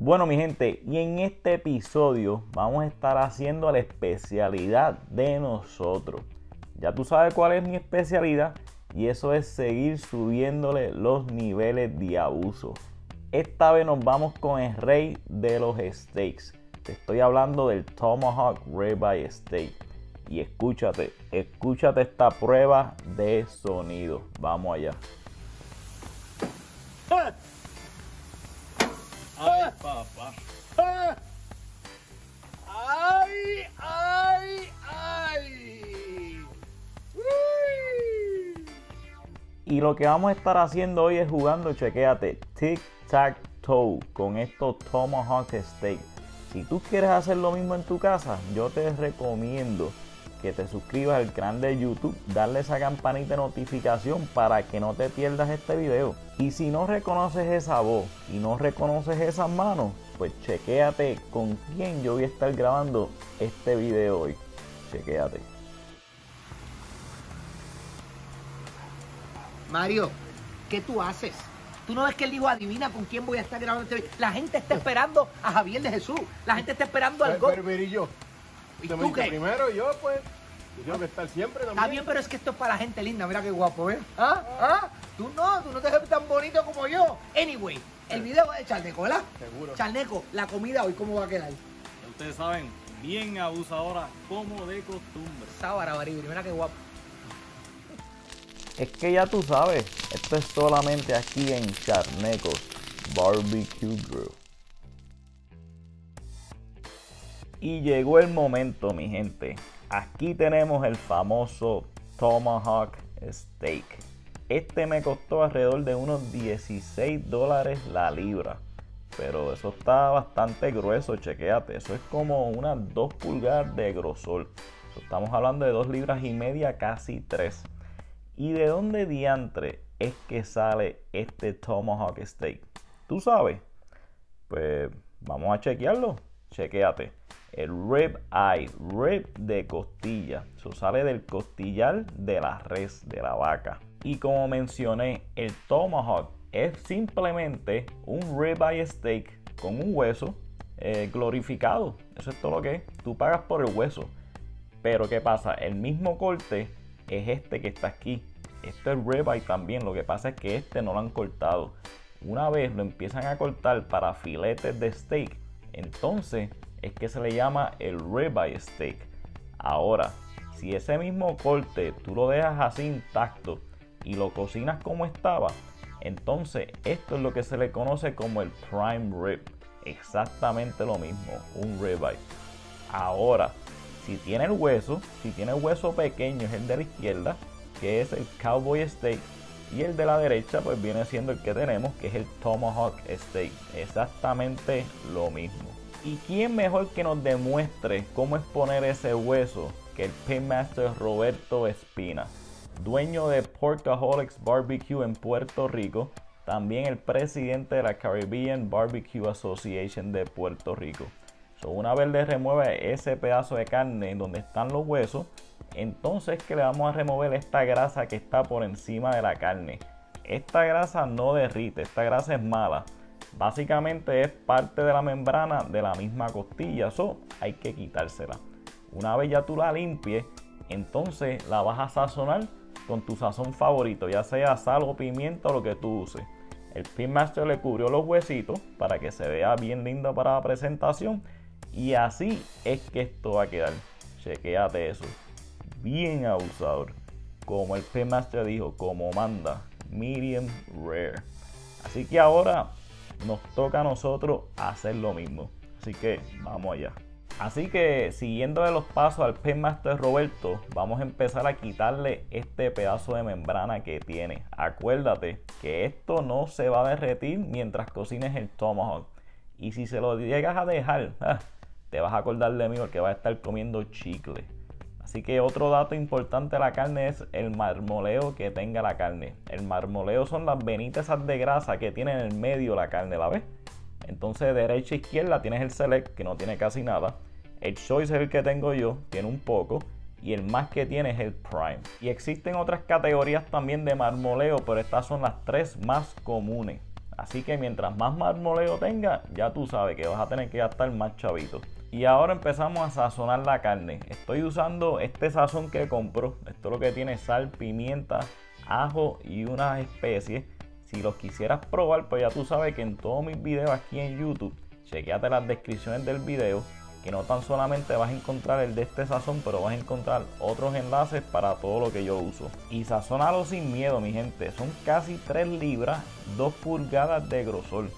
Bueno mi gente, y en este episodio vamos a estar haciendo la especialidad de nosotros. Ya tú sabes cuál es mi especialidad y eso es seguir subiéndole los niveles de abuso. Esta vez nos vamos con el rey de los steaks. Te estoy hablando del Tomahawk Ribeye Steak. Y escúchate, escúchate esta prueba de sonido. Vamos allá. Papá. Ay, ay, ay. Uy. Y lo que vamos a estar haciendo hoy es jugando, chequéate, Tic Tac Toe con estos Tomahawk Steak. Si tú quieres hacer lo mismo en tu casa, yo te recomiendo que te suscribas al canal de YouTube, darle esa campanita de notificación para que no te pierdas este video. Y si no reconoces esa voz y no reconoces esas manos, pues chequéate con quién yo voy a estar grabando este video hoy. Chequéate. Mario, ¿qué tú haces? ¿Tú no ves que él dijo adivina con quién voy a estar grabando este video? La gente está esperando a Javier de Jesús. La gente está esperando al gol. y yo, pues. Yo que estar siempre también. Está bien, pero es que esto es para la gente linda. Mira qué guapo, ¿eh? ¿Ah? ¿Ah? Tú no, tú no te ves tan bonito como yo. Anyway, el video es de Charneco, ¿verdad? Seguro. Charneco, la comida hoy, ¿cómo va a quedar? Ya Ustedes saben, bien abusadora como de costumbre. Sábara, baribri, mira qué guapo. Es que ya tú sabes, esto es solamente aquí en Charnecos Barbecue Grill. Y llegó el momento, mi gente. Aquí tenemos el famoso Tomahawk Steak. Este me costó alrededor de unos 16 dólares la libra. Pero eso está bastante grueso, chequéate. Eso es como unas 2 pulgadas de grosor. So, Estamos hablando de 2 libras y media, casi 3. ¿Y de dónde diantre es que sale este Tomahawk Steak? ¿Tú sabes? Pues vamos a chequearlo. Chequéate. El rib eye, rib de costilla. Eso sale del costillar de la res, de la vaca. Y como mencioné, el Tomahawk es simplemente un rib eye steak con un hueso eh, glorificado. Eso es todo lo que es. Tú pagas por el hueso. Pero ¿qué pasa? El mismo corte es este que está aquí. Este es ribeye también. Lo que pasa es que este no lo han cortado. Una vez lo empiezan a cortar para filetes de steak, entonces es que se le llama el ribeye steak. Ahora, si ese mismo corte tú lo dejas así intacto y lo cocinas como estaba, entonces esto es lo que se le conoce como el prime rib. Exactamente lo mismo, un ribeye. Ahora, si tiene el hueso, si tiene el hueso pequeño es el de la izquierda, que es el cowboy steak, y el de la derecha pues viene siendo el que tenemos, que es el tomahawk steak. Exactamente lo mismo. ¿Y quién mejor que nos demuestre cómo es poner ese hueso que el Pinmaster Roberto Espina, dueño de Porkaholics Barbecue en Puerto Rico, también el presidente de la Caribbean Barbecue Association de Puerto Rico. So, una vez le remueve ese pedazo de carne donde están los huesos, entonces que le vamos a remover esta grasa que está por encima de la carne. Esta grasa no derrite, esta grasa es mala. Básicamente es parte de la membrana de la misma costilla, so hay que quitársela. Una vez ya tú la limpies, entonces la vas a sazonar con tu sazón favorito, ya sea sal o pimienta o lo que tú uses. El Pinmaster le cubrió los huesitos para que se vea bien lindo para la presentación. Y así es que esto va a quedar. Chequéate eso. Bien abusador. Como el Pinmaster dijo, como manda. Medium rare. Así que ahora nos toca a nosotros hacer lo mismo. Así que vamos allá. Así que siguiendo de los pasos al Pinmaster Roberto, vamos a empezar a quitarle este pedazo de membrana que tiene. Acuérdate que esto no se va a derretir mientras cocines el tomahawk. Y si se lo llegas a dejar, ah, te vas a acordar de mí porque vas a estar comiendo chicle. Así que otro dato importante de la carne es el marmoleo que tenga la carne. El marmoleo son las venitas de grasa que tiene en el medio la carne, ¿la ves? Entonces derecha e izquierda tienes el select que no tiene casi nada. El choice es el que tengo yo, tiene un poco. Y el más que tiene es el prime. Y existen otras categorías también de marmoleo, pero estas son las tres más comunes. Así que mientras más marmoleo tenga, ya tú sabes que vas a tener que gastar más chavitos. Y ahora empezamos a sazonar la carne. Estoy usando este sazón que compro. Esto es lo que tiene sal, pimienta, ajo y unas especies. Si los quisieras probar, pues ya tú sabes que en todos mis videos aquí en YouTube, chequeate las descripciones del video, que no tan solamente vas a encontrar el de este sazón, pero vas a encontrar otros enlaces para todo lo que yo uso. Y sazónalo sin miedo, mi gente. Son casi 3 libras, 2 pulgadas de grosor.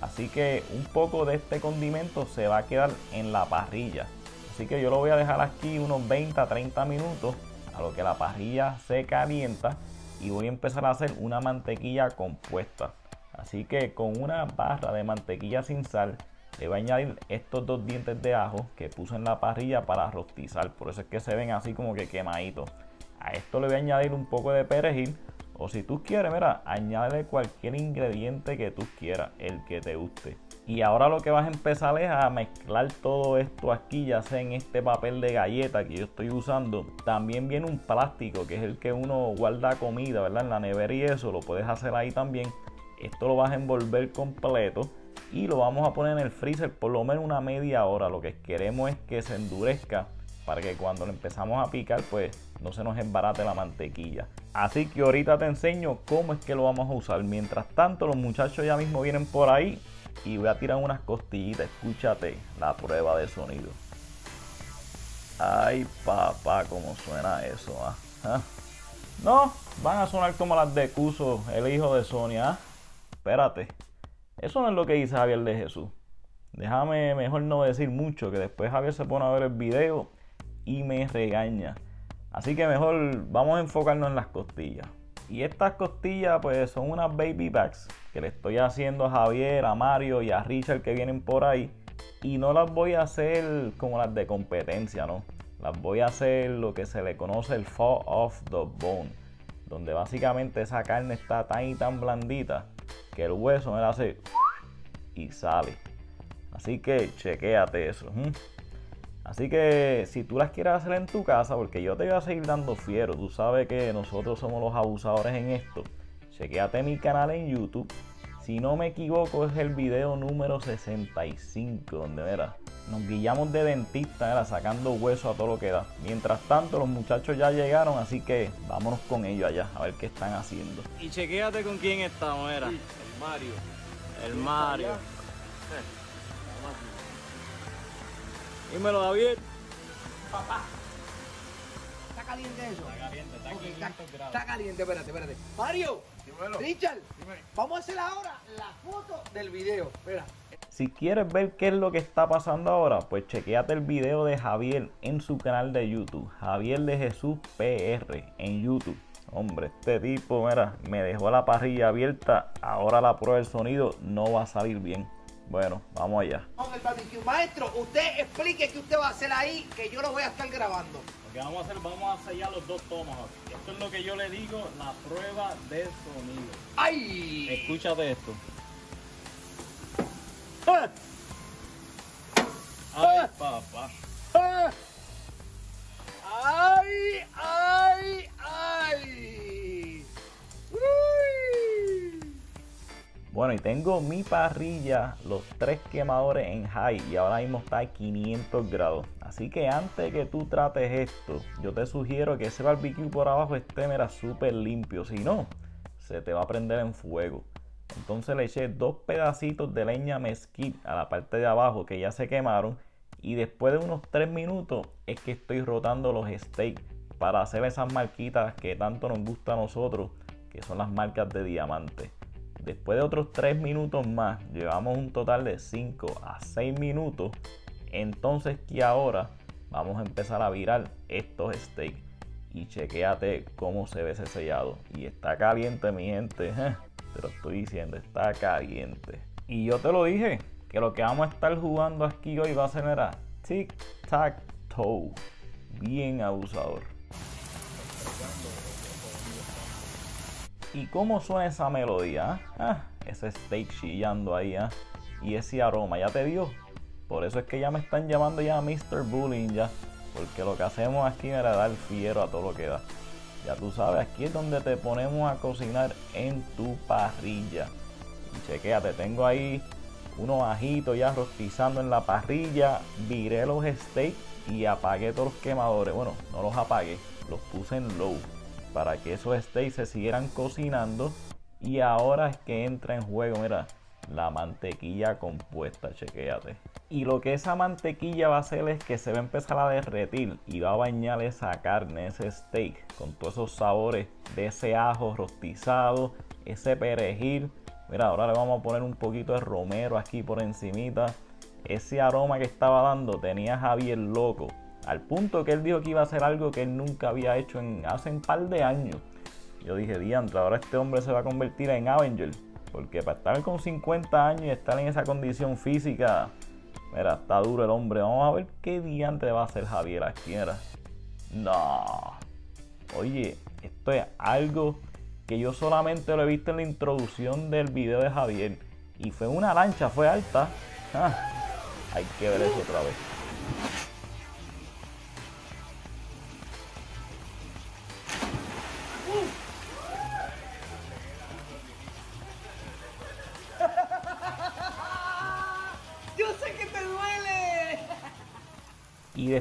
Así que un poco de este condimento se va a quedar en la parrilla. Así que yo lo voy a dejar aquí unos 20 a 30 minutos a lo que la parrilla se calienta y voy a empezar a hacer una mantequilla compuesta. Así que con una barra de mantequilla sin sal le voy a añadir estos dos dientes de ajo que puse en la parrilla para rostizar. Por eso es que se ven así como que quemaditos. A esto le voy a añadir un poco de perejil o si tú quieres, mira, añádele cualquier ingrediente que tú quieras, el que te guste. Y ahora lo que vas a empezar es a mezclar todo esto aquí, ya sea en este papel de galleta que yo estoy usando. También viene un plástico que es el que uno guarda comida, ¿verdad? En la nevera y eso, lo puedes hacer ahí también. Esto lo vas a envolver completo y lo vamos a poner en el freezer por lo menos una media hora. Lo que queremos es que se endurezca para que cuando lo empezamos a picar pues no se nos embarate la mantequilla. Así que ahorita te enseño cómo es que lo vamos a usar. Mientras tanto los muchachos ya mismo vienen por ahí y voy a tirar unas costillitas. Escúchate la prueba de sonido. Ay papá, cómo suena eso. ¿ah? ¿Ah? No, van a sonar como las de Cuso, el hijo de Sonia. ¿ah? Espérate, eso no es lo que dice Javier de Jesús. Déjame mejor no decir mucho, que después Javier se pone a ver el video y me regaña. Así que mejor vamos a enfocarnos en las costillas. Y estas costillas pues son unas baby backs que le estoy haciendo a Javier, a Mario y a Richard que vienen por ahí. Y no las voy a hacer como las de competencia, ¿no? Las voy a hacer lo que se le conoce el fall off the bone. Donde básicamente esa carne está tan y tan blandita que el hueso me la hace y sale. Así que chequéate eso. Así que si tú las quieres hacer en tu casa, porque yo te voy a seguir dando fiero, tú sabes que nosotros somos los abusadores en esto. Chequéate mi canal en YouTube. Si no me equivoco, es el video número 65, donde verás. Nos guillamos de dentista, era sacando hueso a todo lo que da. Mientras tanto, los muchachos ya llegaron, así que vámonos con ellos allá a ver qué están haciendo. Y chequéate con quién estamos, era. El Mario. El Mario. Dímelo, David. ¿Está caliente eso? Está caliente, está Ok, 500 está, grados. está caliente, espérate, espérate. Mario, Dímelo. Richard, vamos a hacer ahora la foto del video. Espera. Si quieres ver qué es lo que está pasando ahora, pues chequéate el video de Javier en su canal de YouTube. Javier de Jesús PR en YouTube. Hombre, este tipo, mira, me dejó la parrilla abierta. Ahora la prueba del sonido no va a salir bien. Bueno, vamos allá. Con el barbecue. Maestro, usted explique qué usted va a hacer ahí, que yo lo voy a estar grabando. Lo que vamos a hacer, vamos a sellar los dos tomahawks. Esto es lo que yo le digo, la prueba de sonido. ¡Ay! Escúchate esto. ¡Ah! Ay, papá. Bueno, y tengo mi parrilla, los tres quemadores en high y ahora mismo está a 500 grados. Así que antes que tú trates esto, yo te sugiero que ese barbecue por abajo esté, mira, súper limpio. Si no, se te va a prender en fuego. Entonces le eché dos pedacitos de leña mezquite a la parte de abajo que ya se quemaron. Y después de unos 3 minutos es que estoy rotando los steaks para hacer esas marquitas que tanto nos gusta a nosotros, que son las marcas de diamante. Después de otros 3 minutos más, llevamos un total de 5 a 6 minutos. Entonces que ahora vamos a empezar a virar estos steaks. Y chequéate cómo se ve ese sellado. Y está caliente, mi gente. Te lo estoy diciendo, está caliente. Y yo te lo dije, que lo que vamos a estar jugando aquí hoy va a ser era Tic Tac Toe. Bien abusador. ¿Y cómo suena esa melodía? Ah, ese steak chillando ahí, ¿ah? Y ese aroma, ¿ya te dio? Por eso es que ya me están llamando ya Mr. Bullying ya. Porque lo que hacemos aquí era dar fiero a todo lo que da. Ya tú sabes, aquí es donde te ponemos a cocinar en tu parrilla. Y chequéate, tengo ahí unos ajitos ya rostizando en la parrilla. Viré los steaks y apagué todos los quemadores. Bueno, no los apagué, los puse en low para que esos steaks se siguieran cocinando. Y ahora es que entra en juego, mira, la mantequilla compuesta, chequéate. Y lo que esa mantequilla va a hacer es que se va a empezar a derretir y va a bañar esa carne, ese steak, con todos esos sabores de ese ajo rostizado, ese perejil. Mira, ahora le vamos a poner un poquito de romero aquí por encimita. Ese aroma que estaba dando tenía Javier loco. Al punto que él dijo que iba a hacer algo que él nunca había hecho en hace un par de años. Yo dije, diantre, ahora este hombre se va a convertir en Avenger. Porque para estar con 50 años y estar en esa condición física, mira, está duro el hombre. Vamos a ver qué diantre va a hacer Javier aquí, mira. No. Oye, esto es algo que yo solamente lo he visto en la introducción del video de Javier. Y fue una lancha, fue alta. Ah, hay que ver eso otra vez.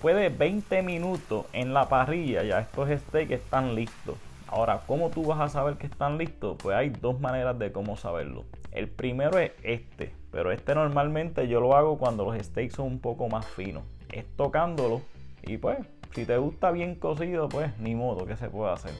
Después de 20 minutos en la parrilla, ya estos steaks están listos. Ahora, ¿cómo tú vas a saber que están listos? Pues hay dos maneras de cómo saberlo. El primero es este, pero este normalmente yo lo hago cuando los steaks son un poco más finos. Es tocándolo y pues, si te gusta bien cocido, pues ni modo que se puede hacer.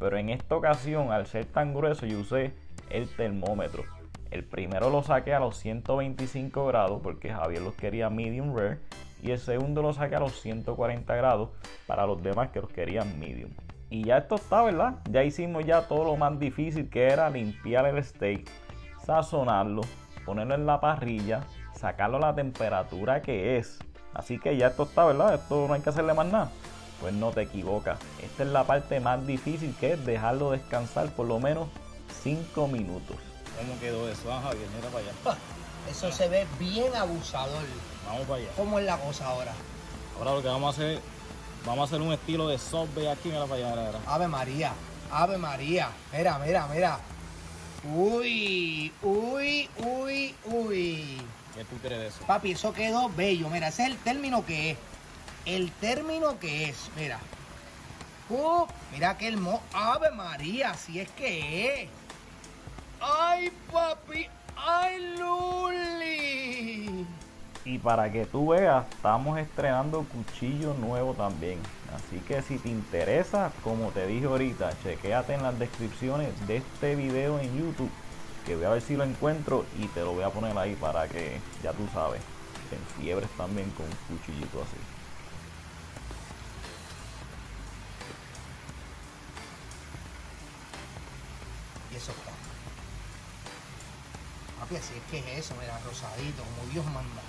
Pero en esta ocasión, al ser tan grueso, yo usé el termómetro. El primero lo saqué a los 125 grados porque Javier los quería medium rare. Y el segundo lo saqué a los 140 grados para los demás que los querían medium. Y ya esto está, ¿verdad? Ya hicimos ya todo lo más difícil que era limpiar el steak, sazonarlo, ponerlo en la parrilla, sacarlo a la temperatura que es. Así que ya esto está, ¿verdad? Esto no hay que hacerle más nada. Pues no te equivocas. Esta es la parte más difícil que es dejarlo descansar por lo menos 5 minutos. ¿Cómo quedó eso? Ah, Javier, mira para allá. Eso se ve bien abusador. Vamos para allá. ¿Cómo es la cosa ahora? Ahora lo que vamos a hacer, vamos a hacer un estilo de Subway aquí, mira para allá, mira, mira. Ave María, Ave María. Mira, mira, mira. Uy, uy, uy, uy. ¿Qué tú crees de eso? Papi, eso quedó bello. Mira, ese es el término que es. El término que es, mira. Uh, mira qué hermoso. Ave María, si es que es. Ay, papi. Ay, Luli. Y para que tú veas, estamos estrenando cuchillo nuevo también. Así que si te interesa, como te dije ahorita, chequéate en las descripciones de este video en YouTube. Que voy a ver si lo encuentro y te lo voy a poner ahí para que ya tú sabes, te enfiebres también con un cuchillito así. Papi, así es que es eso, mira, rosadito, como Dios manda.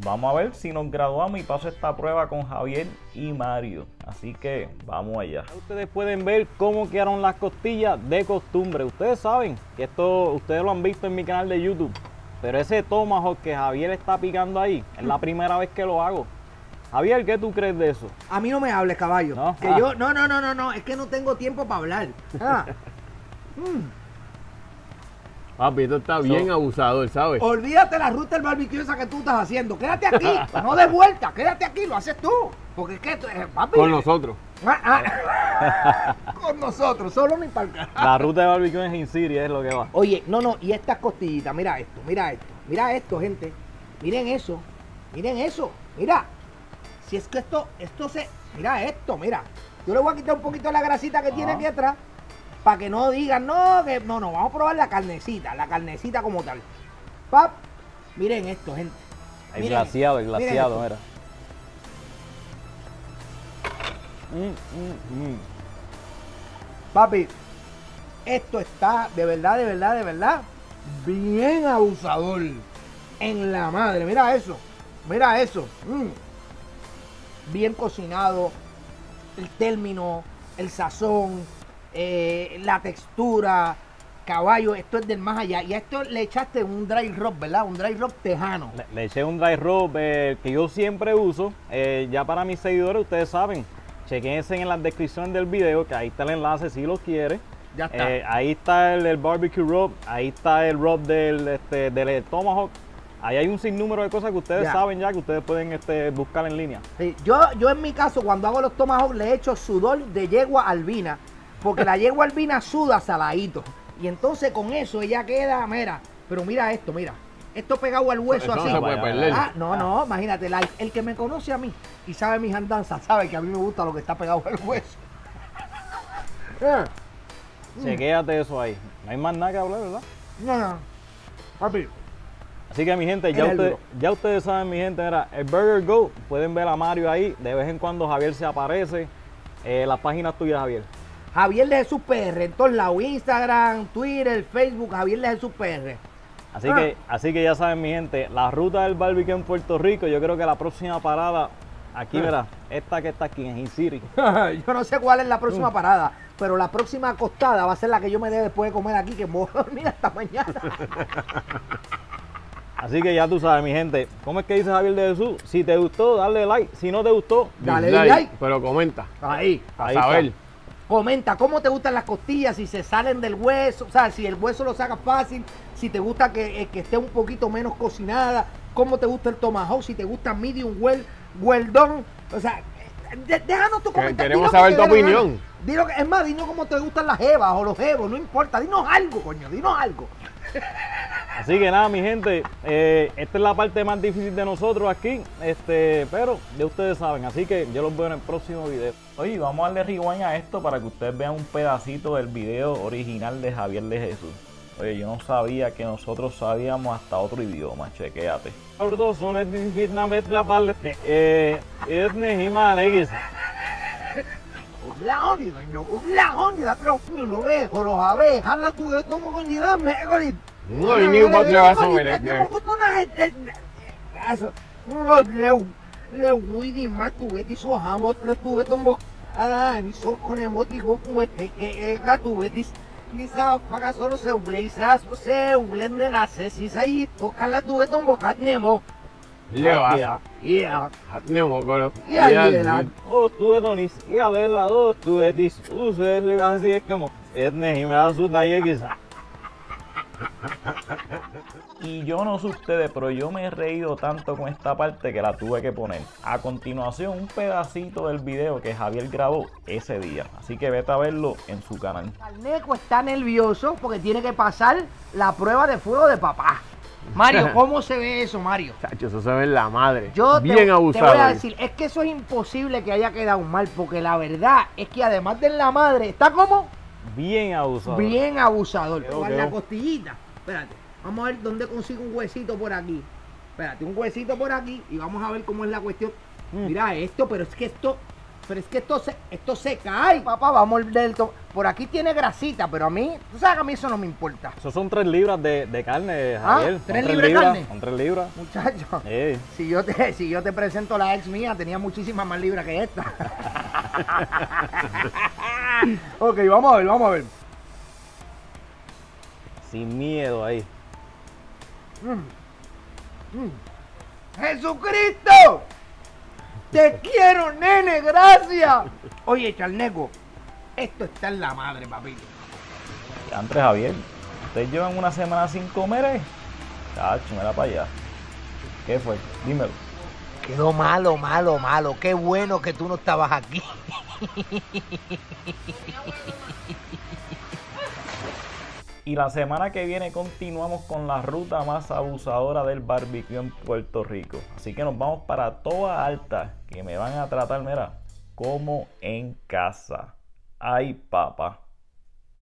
Vamos a ver si nos graduamos y paso esta prueba con Javier y Mario. Así que vamos allá. Ustedes pueden ver cómo quedaron las costillas de costumbre. Ustedes saben que esto, ustedes lo han visto en mi canal de YouTube. Pero ese tomahawk que Javier está picando ahí, es la primera vez que lo hago. Javier, ¿qué tú crees de eso? A mí no me hables, caballo. ¿No? Que Ah. yo, no, no, no, no, no, es que no tengo tiempo para hablar. Ah. Mm. Papi, esto está bien abusador, ¿sabes? Olvídate la ruta del barbecue esa que tú estás haciendo. Quédate aquí, no de vuelta, quédate aquí, lo haces tú. Porque es que, eh, papi. Con nosotros. Ah, ah. Con nosotros, solo ni para acá. La ruta de barbecue en Siria es lo que va. Oye, no, no, y estas costillitas, mira esto, mira esto, mira esto, gente. Miren eso, miren eso, mira. Si es que esto, esto se, mira esto, mira. Yo le voy a quitar un poquito de la grasita que tiene aquí atrás, para que no digan, no, que no, no, vamos a probar la carnecita, la carnecita como tal. Pap, miren esto, gente. El Miren, glaciado, el glaciado, mira. Mm, mm, mm. Papi, esto está de verdad, de verdad, de verdad, bien abusador. En la madre, mira eso, mira eso. Bien cocinado, el término, el sazón, eh, la textura, caballo, esto es del más allá. Y a esto le echaste un dry rub, ¿verdad? Un dry rub tejano. Le, le eché un dry rub eh, que yo siempre uso. eh, ya para mis seguidores, ustedes saben, chequense en la descripción del video, que ahí está el enlace si lo quiere. Ya está. Eh, ahí está el, el barbecue rub, ahí está el rub del, este, del tomahawk. Ahí hay un sinnúmero de cosas que ustedes Ya. saben ya que ustedes pueden este, buscar en línea. Sí, yo, yo en mi caso, cuando hago los tomahawk, le echo sudor de yegua albina. Porque la yegua albina suda saladito. Y entonces con eso ella queda, mira, pero mira esto, mira. Esto pegado al hueso Eso no así. se puede perder. Ah, no, no, imagínate, la- el que me conoce a mí y sabe mis andanzas, sabe que a mí me gusta lo que está pegado al hueso. Eh, Chequéate eso ahí. No hay más nada que hablar, ¿verdad? no, no. Papi, Así que mi gente, ya, usted- ya ustedes saben, mi gente, era el Burger Go. Pueden ver a Mario ahí. De vez en cuando Javier se aparece. Eh, las páginas tuyas, Javier. Javier de Jesús PR, en todos lados, Instagram, Twitter, Facebook, Javier de Jesús PR. Así Ah. que, así que ya saben, mi gente, la ruta del barbecue en Puerto Rico, yo creo que la próxima parada, aquí, mira, esta que está aquí en City. yo no sé cuál es la Mm. próxima parada, pero la próxima acostada va a ser la que yo me dé después de comer aquí, que me voy a dormir hasta mañana. Así que ya tú sabes, mi gente, ¿cómo es que dice Javier de Jesús? Si te gustó, dale like. Si no te gustó, Dale like. Pero comenta. Ahí. A Ahí saber. está. Comenta cómo te gustan las costillas, si se salen del hueso, o sea, si el hueso lo sacas fácil, si te gusta que, eh, que esté un poquito menos cocinada, cómo te gusta el tomahawk, si te gusta medium well, well done, o sea, de- déjanos tu comentario. queremos saber tu opinión. Di lo que- es más, dinos cómo te gustan las jevas o los jevos, no importa, dinos algo, coño, dinos algo. Así que nada, mi gente, eh, esta es la parte más difícil de nosotros aquí, este, pero ya ustedes saben, así que yo los veo en el próximo video. Oye, vamos a darle rewind a esto para que ustedes vean un pedacito del video original de Javier de Jesús. Oye, yo no sabía que nosotros sabíamos hasta otro idioma, chequéate. Eh, es no, tuve, como me y va a subir, Eso, no, leu, leu, muy di más tuve, di so hamot, le tuve tombo, ah, ni so con el motivo, como este, que, eh, ka tuve, dis, ni sa, paga solo se se ahí, toca la tuve Lleva. yeah, Nemo, coro. yeah, Oh, tú de Donis, y a ver la dos, tú de Dis, usted le así es como, es Nejimalegis. Y yo no sé ustedes, pero yo me he reído tanto con esta parte que la tuve que poner. A continuación, un pedacito del video que Javier grabó ese día. Así que vete a verlo en su canal. El Neco está nervioso porque tiene que pasar la prueba de fuego de papá. Mario, ¿cómo se ve eso, Mario? Chacho, eso se ve en la madre. Yo te- Bien te, abusado. voy a decir, es que eso es imposible que haya quedado mal, porque la verdad es que además de la madre, está como Bien abusado. bien abusador. Pero en la costillita, espérate, vamos a ver dónde consigo un huesito por aquí. Espérate, un huesito por aquí y vamos a ver cómo es la cuestión. Mm. Mira esto, pero es que esto, pero es que esto se, esto se cae, papá, vamos esto. Por aquí tiene grasita, pero a mí, tú sabes que a mí eso no me importa. Esos son tres libras de, de carne, Ah, Javier. Son ¿tres libras de carne? Son tres libras. Muchacho. Eh, Si yo, te, si yo te presento la ex mía, tenía muchísimas más libras que esta. ok, vamos a ver, vamos a ver. Sin miedo ahí. ¡Jesucristo! ¡Te quiero, nene! ¡Gracias! Oye, Charneco, esto está en la madre, papito. Y Antes, Javier, ¿ustedes llevan una semana sin comer, eh? Chacho, para allá. ¿Qué fue? Dímelo. Quedó malo, malo, malo. Qué bueno que tú no estabas aquí. Y la semana que viene continuamos con la ruta más abusadora del barbecue en Puerto Rico. Así que nos vamos para Toa Alta, que me van a tratar, mira, como en casa. Ay, papá.